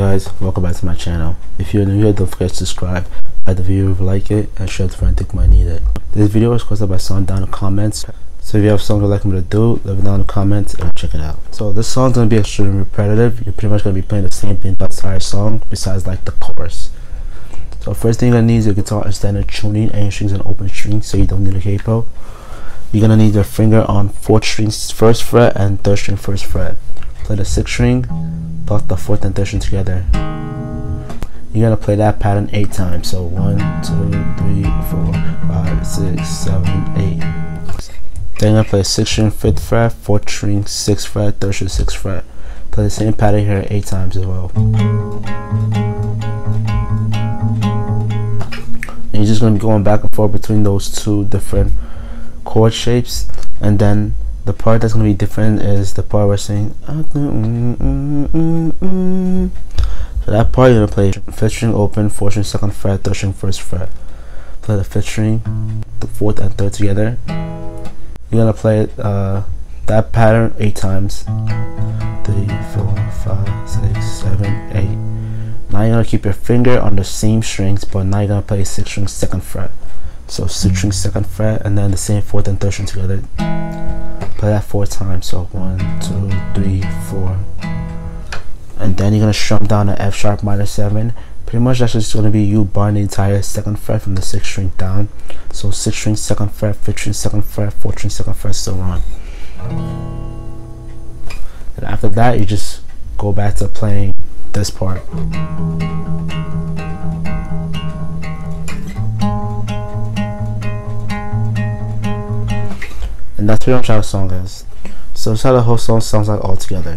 Guys, welcome back to my channel. If you're new here, don't forget to subscribe, like the video if you like it, and share with a friend think might need it. This video was requested by someone down in the comments. So if you have something you'd like me to do, leave it down in the comments and check it out. So this song's gonna be extremely repetitive. You're pretty much gonna be playing the same thing the entire song, besides like the chorus. So first thing you're gonna need is your guitar and standard tuning and your strings and open strings, so you don't need a capo. You're gonna need your finger on fourth string first fret and third string first fret. Play the sixth string, plus the fourth and third string together. You're gonna play that pattern eight times. So one, two, three, four, five, six, seven, eight. Then gonna play six string, fifth fret, fourth string, sixth fret, third string, sixth fret. Play the same pattern here eight times as well. And you're just gonna be going back and forth between those two different chord shapes, and then the part that's gonna be different is the part we're saying. Ah, mm, mm, mm, so that part you're gonna play fifth string open, fourth string second fret, third string first fret. Play the fifth string, the fourth and third together. You're gonna play uh, that pattern eight times. Three, four, five, six, seven, eight. Now you're gonna keep your finger on the same strings, but now you're gonna play sixth string second fret. So sixth string second fret, and then the same fourth and third string together. Play that four times. So one, two, three, four. And then you're gonna strum down an F sharp minor seven. Pretty much that's just gonna be you barring the entire second fret from the sixth string down. So sixth string second fret, fifth string second fret, fourth string second fret, so on. And after that, you just go back to playing this part. That's pretty much how the song is. So that's how the whole song sounds like all together.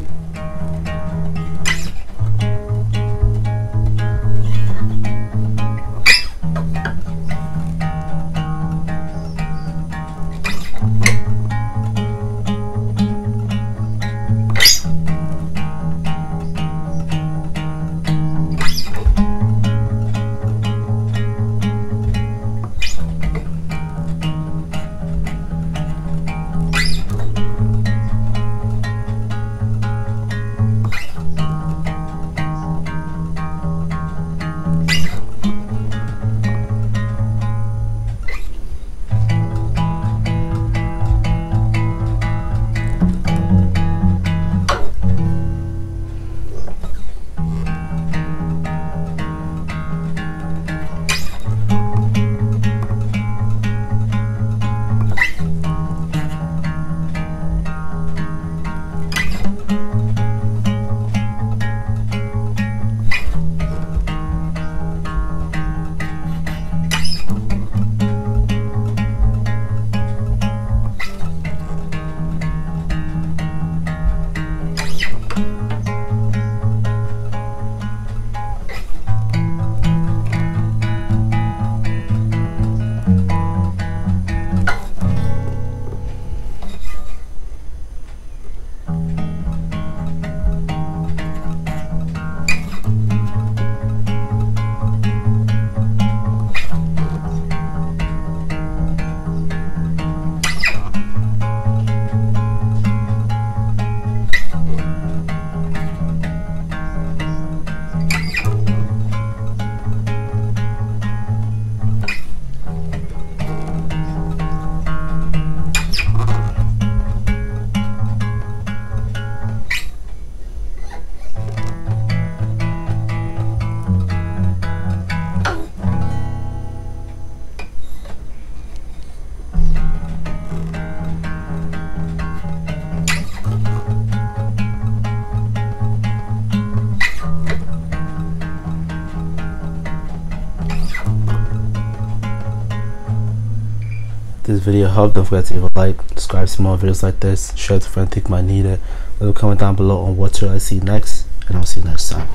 This video helped, don't forget to leave a like, subscribe to more videos like this, share with a friend think might need it. Leave a comment down below on what should I see next, and I'll see you next time.